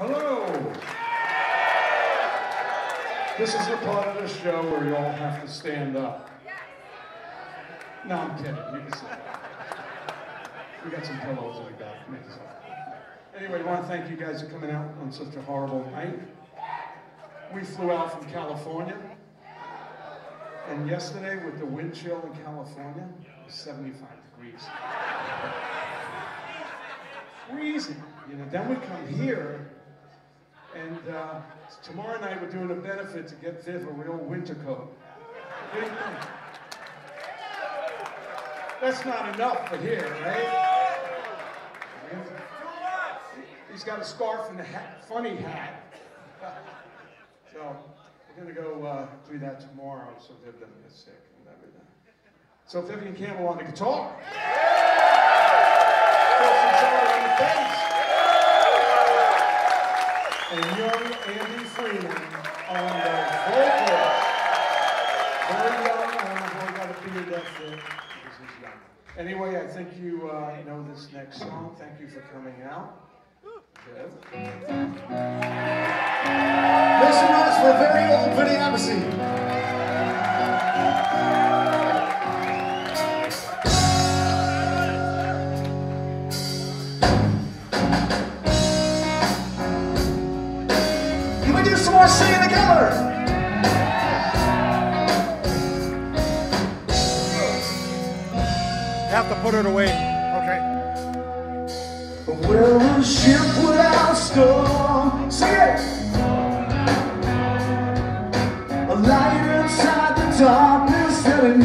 Hello. This is the part of the show where you all have to stand up. No, I'm kidding. You can sit. We got some pillows in the back. Anyway, I want to thank you guys for coming out on such a horrible night. We flew out from California. And yesterday, with the wind chill in California, it was 75 degrees. Freezing. You know, then we come here, and uh, tomorrow night we're doing a benefit to get Viv a real winter coat. What do you think? That's not enough for here, right? He's got a scarf and a hat, funny hat. so we're gonna go uh, do that tomorrow so Viv doesn't get sick and everything. So Vivian Campbell on the guitar. Charlie on the bass. Andy Freeman on the vocals. Very young, I don't got a beard that fit. This is young. Anyway, I think you uh, know this next song. Thank you for coming out. Some noise for a very old Vinny Appice. Have to put it away. Okay. Well, a ship without storm. Sing it. A light inside the darkness that it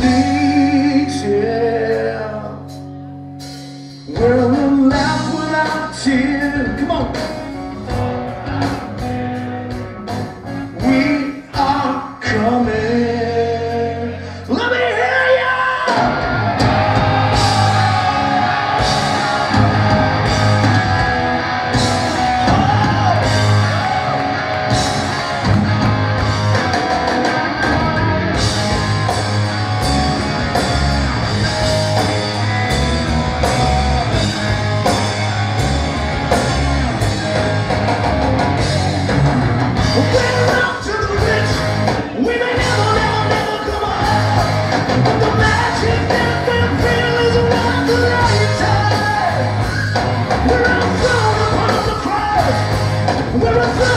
We're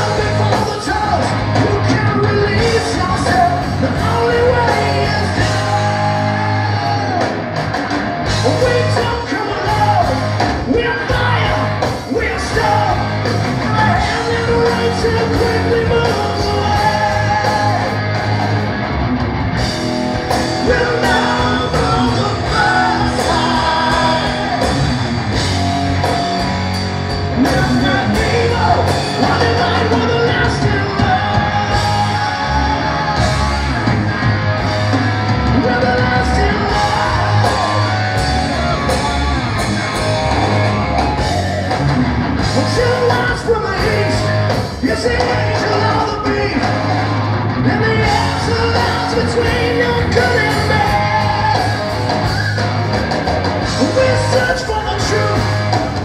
search for the truth.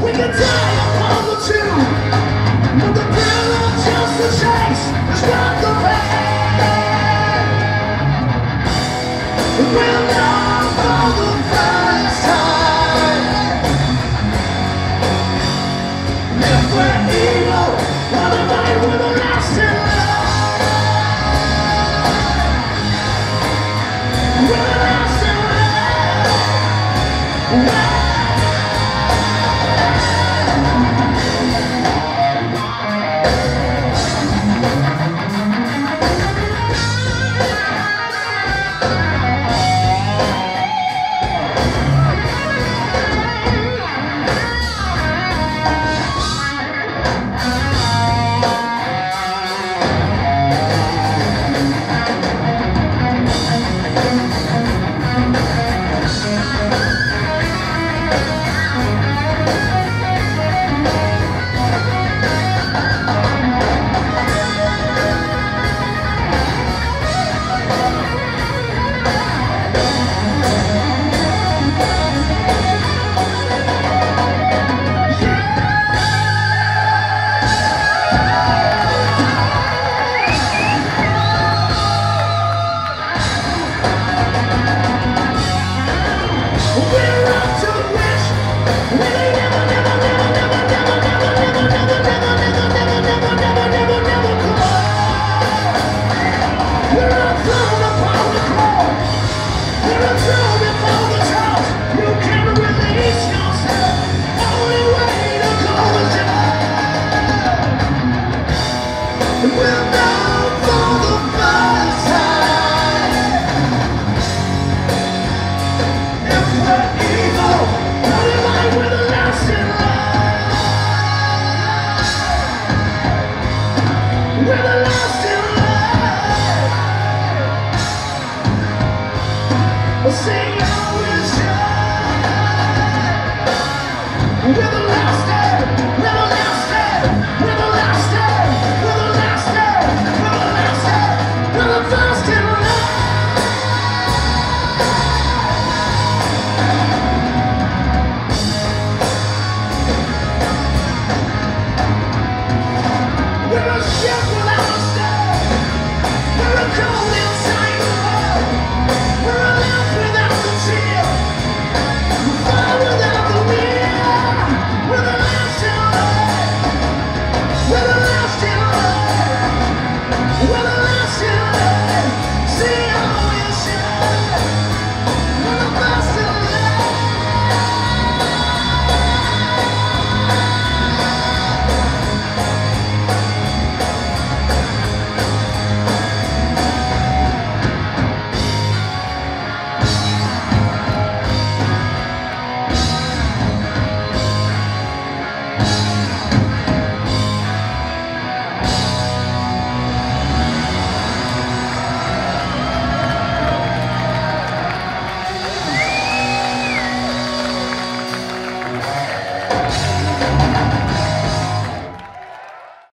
We can die upon the two. But the thrill of just the chase is not the pain. Know for sing your With a